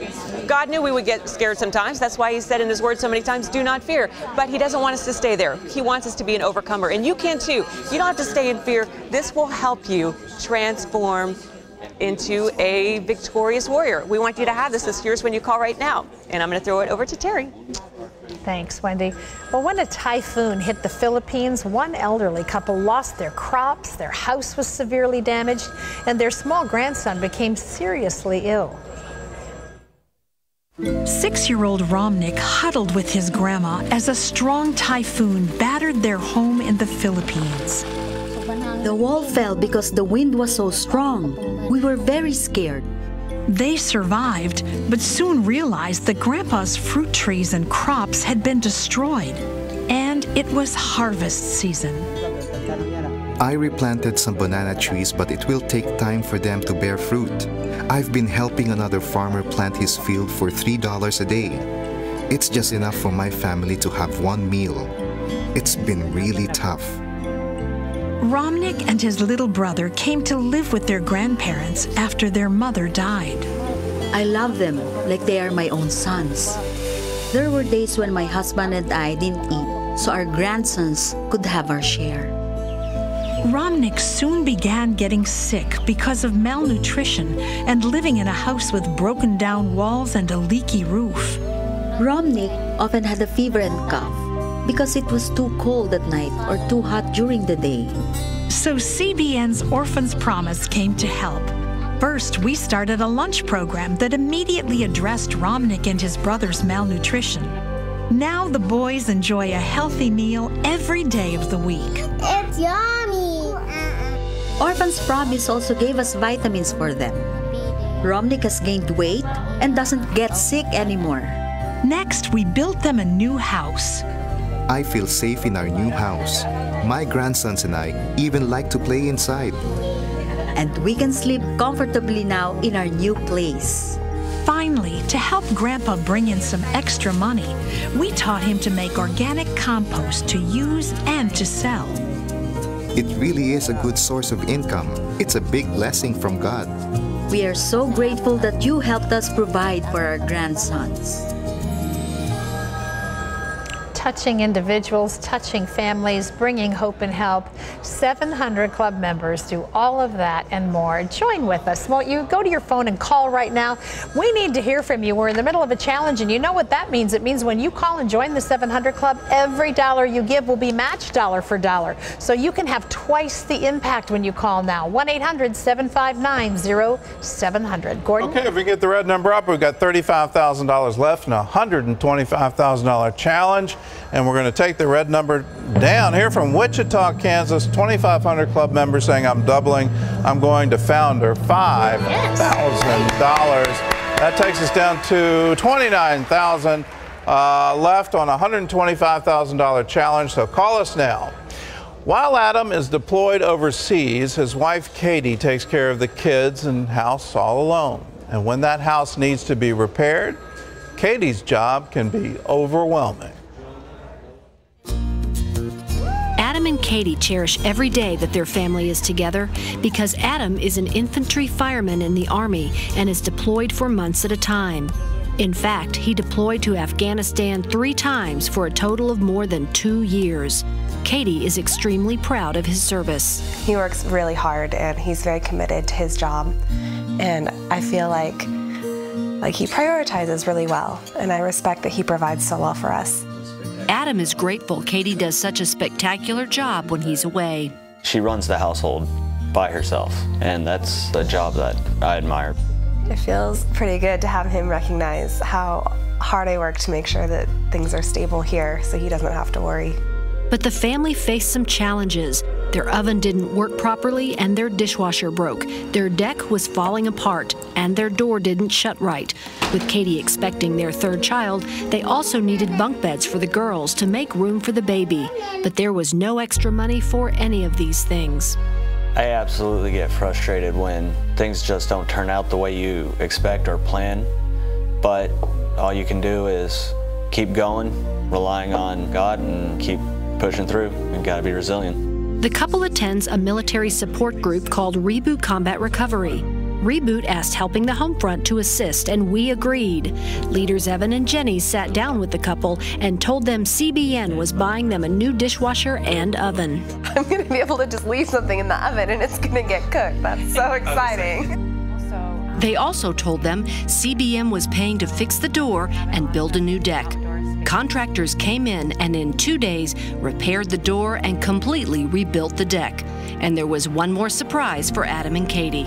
God knew we would get scared sometimes. That's why He said in His Word so many times, do not fear. But He doesn't want us to stay there. He wants us to be an overcomer. And you can too. You don't have to stay in fear. This will help you transform into a victorious warrior. We want you to have this this year's when you call right now. And I'm going to throw it over to Terry. Thanks, Wendy. Well, when a typhoon hit the Philippines, one elderly couple lost their crops, their house was severely damaged, and their small grandson became seriously ill. Six year old Romnick huddled with his grandma as a strong typhoon battered their home in the Philippines. The wall fell because the wind was so strong. We were very scared. They survived, but soon realized that Grandpa's fruit trees and crops had been destroyed. And it was harvest season. I replanted some banana trees, but it will take time for them to bear fruit. I've been helping another farmer plant his field for $3 a day. It's just enough for my family to have one meal. It's been really tough. Romnick and his little brother came to live with their grandparents after their mother died. I love them like they are my own sons. There were days when my husband and I didn't eat, so our grandsons could have our share. Romnick soon began getting sick because of malnutrition and living in a house with broken down walls and a leaky roof. Romnick often had a fever and cough because it was too cold at night or too hot during the day. So CBN's Orphans Promise came to help. First, we started a lunch program that immediately addressed Romnick and his brother's malnutrition. Now the boys enjoy a healthy meal every day of the week. It's yummy. Orphans Promise also gave us vitamins for them. Romnick has gained weight and doesn't get sick anymore. Next, we built them a new house. I feel safe in our new house. My grandsons and I even like to play inside. And we can sleep comfortably now in our new place. Finally, to help Grandpa bring in some extra money, we taught him to make organic compost to use and to sell. It really is a good source of income. It's a big blessing from God. We are so grateful that you helped us provide for our grandsons. Touching individuals, touching families, bringing hope and help. 700 club members do all of that and more. Join with us. Won't you go to your phone and call right now? We need to hear from you. We're in the middle of a challenge, and you know what that means. It means when you call and join the 700 Club, every dollar you give will be matched dollar for dollar. So you can have twice the impact when you call now. 1 800 759 0700. Gordon? Okay, if we get the red number up, we've got $35,000 left in a $125,000 challenge. And we're going to take the red number down here from Wichita, Kansas. 2,500 club members saying, I'm doubling. I'm going to Founder $5,000. That takes us down to 29000 uh, left on a $125,000 challenge. So call us now. While Adam is deployed overseas, his wife Katie takes care of the kids and house all alone. And when that house needs to be repaired, Katie's job can be overwhelming. Adam and Katie cherish every day that their family is together because Adam is an infantry fireman in the Army and is deployed for months at a time. In fact, he deployed to Afghanistan three times for a total of more than two years. Katie is extremely proud of his service. He works really hard and he's very committed to his job. And I feel like like he prioritizes really well and I respect that he provides so well for us. Adam is grateful Katie does such a spectacular job when he's away. She runs the household by herself, and that's a job that I admire. It feels pretty good to have him recognize how hard I work to make sure that things are stable here so he doesn't have to worry. But the family faced some challenges. Their oven didn't work properly and their dishwasher broke. Their deck was falling apart and their door didn't shut right. With Katie expecting their third child, they also needed bunk beds for the girls to make room for the baby. But there was no extra money for any of these things. I absolutely get frustrated when things just don't turn out the way you expect or plan. But all you can do is keep going, relying on God, and keep pushing through. You've gotta be resilient. The couple attends a military support group called Reboot Combat Recovery. Reboot asked Helping the Homefront to assist, and we agreed. Leaders Evan and Jenny sat down with the couple and told them CBN was buying them a new dishwasher and oven. I'm going to be able to just leave something in the oven and it's going to get cooked. That's so exciting. They also told them CBN was paying to fix the door and build a new deck. Contractors came in and in two days repaired the door and completely rebuilt the deck. And there was one more surprise for Adam and Katie.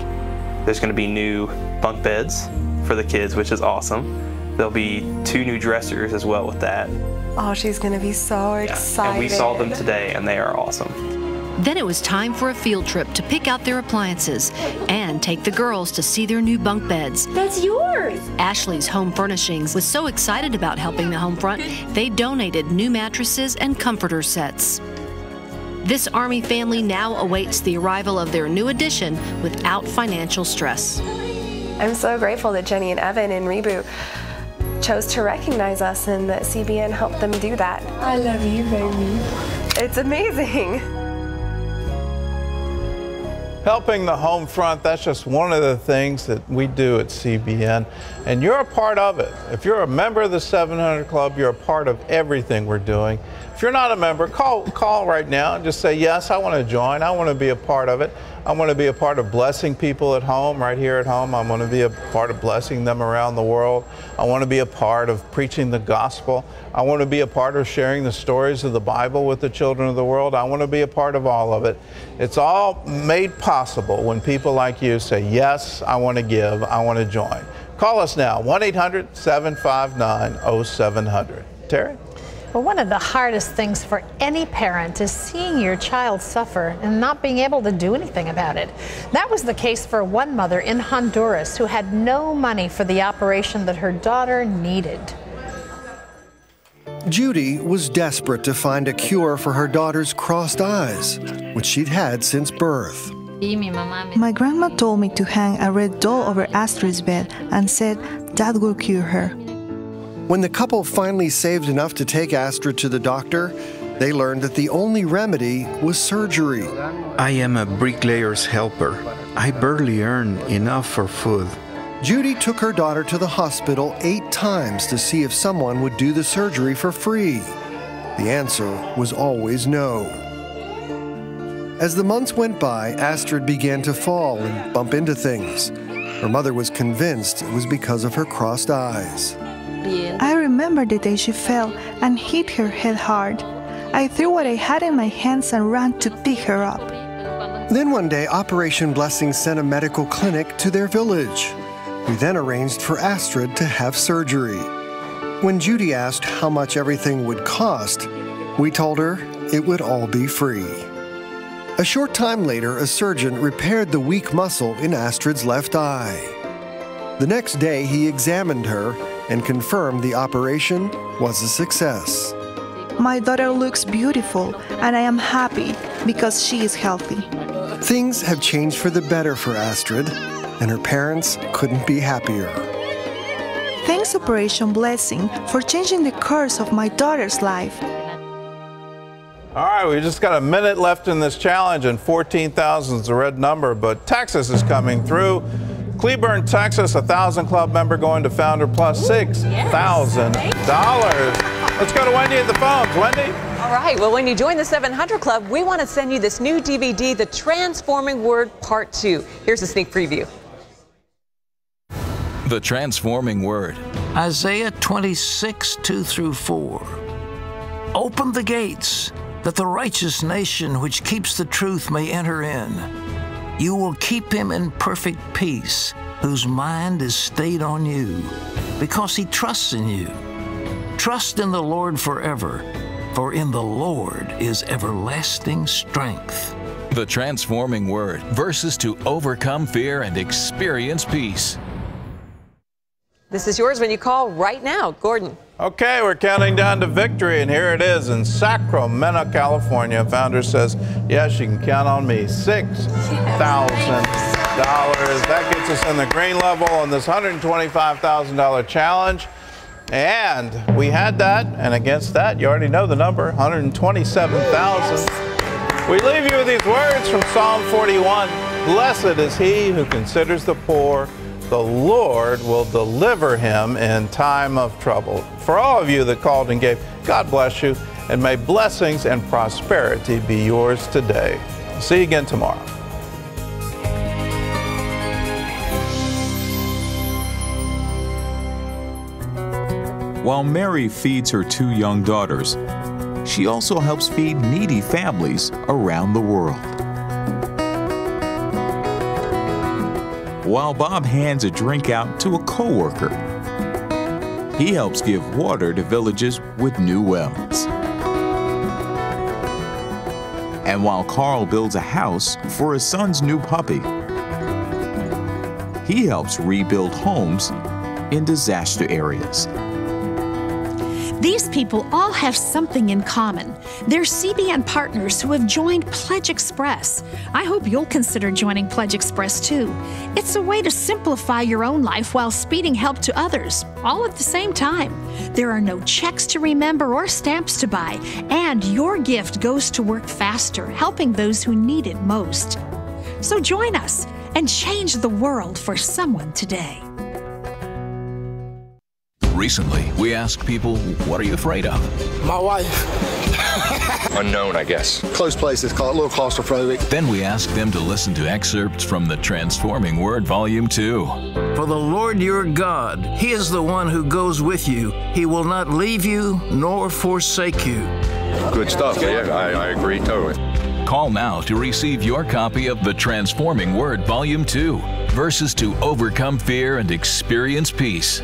There's going to be new bunk beds for the kids, which is awesome. There'll be two new dressers as well with that. Oh, she's going to be so excited. And we saw them today, and they are awesome. Then it was time for a field trip to pick out their appliances and take the girls to see their new bunk beds. That's yours! Ashley's Home Furnishings was so excited about helping the home front, they donated new mattresses and comforter sets. This Army family now awaits the arrival of their new addition without financial stress. I'm so grateful that Jenny and Evan in Reboot chose to recognize us and that CBN helped them do that. I love you, baby. It's amazing. Helping the home front, that's just one of the things that we do at CBN. And you're a part of it. If you're a member of the 700 Club, you're a part of everything we're doing. If you're not a member, call, call right now and just say, Yes, I want to join. I want to be a part of it. I want to be a part of blessing people at home, right here at home. I want to be a part of blessing them around the world. I want to be a part of preaching the gospel. I want to be a part of sharing the stories of the Bible with the children of the world. I want to be a part of all of it. It's all made possible when people like you say, Yes, I want to give, I want to join. Call us now, 1 800 759 0700. Terry? Well, one of the hardest things for any parent is seeing your child suffer and not being able to do anything about it. That was the case for one mother in Honduras who had no money for the operation that her daughter needed. Judy was desperate to find a cure for her daughter's crossed eyes, which she'd had since birth. My grandma told me to hang a red doll over Astrid's bed and said that will cure her. When the couple finally saved enough to take Astrid to the doctor, they learned that the only remedy was surgery. I am a bricklayer's helper. I barely earn enough for food. Judy took her daughter to the hospital eight times to see if someone would do the surgery for free. The answer was always no. As the months went by, Astrid began to fall and bump into things. Her mother was convinced it was because of her crossed eyes. I remember the day she fell and hit her head hard. I threw what I had in my hands and ran to pick her up. Then one day, Operation Blessing sent a medical clinic to their village. We then arranged for Astrid to have surgery. When Judy asked how much everything would cost, we told her it would all be free. A short time later, a surgeon repaired the weak muscle in Astrid's left eye. The next day, he examined her and confirmed the operation was a success. My daughter looks beautiful, and I am happy because she is healthy. Things have changed for the better for Astrid, and her parents couldn't be happier. Thanks, Operation Blessing, for changing the course of my daughter's life. All right, we just got a minute left in this challenge, and 14,000 is the red number, but Texas is coming through. Cleburne, Texas, a thousand club member going to Founder Plus six thousand dollars. Let's go to Wendy at the phones. Wendy. All right. Well, when you join the 700 Club, we want to send you this new DVD, The Transforming Word Part Two. Here's a sneak preview. The Transforming Word. Isaiah 26, 2 through 4. Open the gates, that the righteous nation which keeps the truth may enter in. You will keep him in perfect peace, whose mind is stayed on you, because he trusts in you. Trust in the Lord forever, for in the Lord is everlasting strength. The Transforming Word. Verses to overcome fear and experience peace. This is yours when you call right now. Gordon. Okay, we're counting down to victory, and here it is in Sacramento, California. Founder says, Yes, you can count on me. $6,000. That gets us in the green level on this $125,000 challenge. And we had that, and against that, you already know the number 127,000. We leave you with these words from Psalm 41 Blessed is he who considers the poor the Lord will deliver him in time of trouble. For all of you that called and gave, God bless you, and may blessings and prosperity be yours today. See you again tomorrow. While Mary feeds her two young daughters, she also helps feed needy families around the world. While Bob hands a drink out to a coworker. He helps give water to villages with new wells. And while Carl builds a house for his son's new puppy, he helps rebuild homes in disaster areas. These people all have something in common. They're CBN partners who have joined Pledge Express. I hope you'll consider joining Pledge Express too. It's a way to simplify your own life while speeding help to others, all at the same time. There are no checks to remember or stamps to buy, and your gift goes to work faster, helping those who need it most. So join us and change the world for someone today. Recently, we asked people, What are you afraid of? My wife. Unknown, I guess. Close places, a little claustrophobic. Then we asked them to listen to excerpts from the Transforming Word Volume 2. For the Lord your God, He is the one who goes with you. He will not leave you nor forsake you. Good stuff. Yeah, I, I agree totally. Call now to receive your copy of the Transforming Word Volume 2 Verses to Overcome Fear and Experience Peace.